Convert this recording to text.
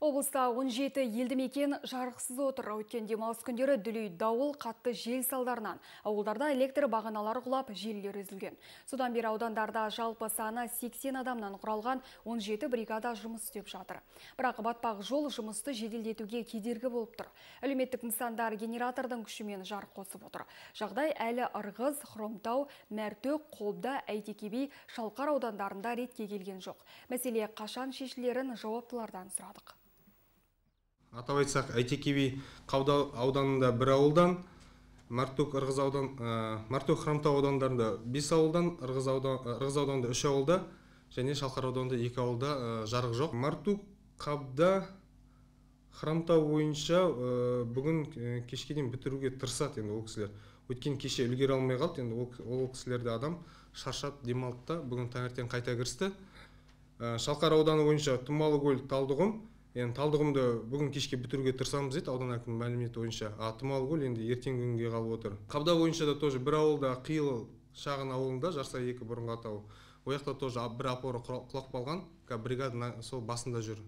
Облыста 17 елді мекен жарықсыз отыр. Өткен демалыс күндері дүлей дауыл қатты жел салдарынан. Ауылдарда электр бағаналары құлап, желілер үзілген. Содан бері аудандарда жалпы саны 80 адамнан құралған 17 бригада жұмыс істеп жатыр. Бірақ батпақ жол жұмысты жеделдетуге кедергі болып тұр. Әлеуметтік нысандар генератордың күшімен жарық қосып отыр. Жағдай әлі Ырғыз, Хромтау, Мәртөк, Қолда, Әйтекеби, Шалқар аудандарында ретке келген жоқ. Мәселе қашан шешілерін жауаптылардан сұрадық. Атап айтсақ әйтеке қауда ауданында бір ауылдан мартөк ырғыз аудан мартөк хромтау аудандарында бес ауылдан ырғыз аудан ырғыз ауданында үш ауылда және шалқар ауданында екі ауылда жарық жоқ. Мартук қабда хромтау бойынша бүгін кешке дейін бітіруге тырысады енді ол кісілер. Өйткені кеше үлгере алмай қалды енді ол кісілерде адам шаршап демалды да бүгін таңертең қайта кірісті. Шалқар ауданы бойынша тұмалыкөл талдықұм енді талдықұмды бүгін кешке бітіруге тырысамыз дейді аудан әкімінің мәліметі бойынша а тұмалыкөл енді ертеңгі күнге қалып отыр. Қабда бойынша да тоже бір ауылда қиыл шағын ауылында жарсай екі бұрынғы атауы ол жақта тоже бір опора құлап қалған. Қазір бригада сол басында жүр.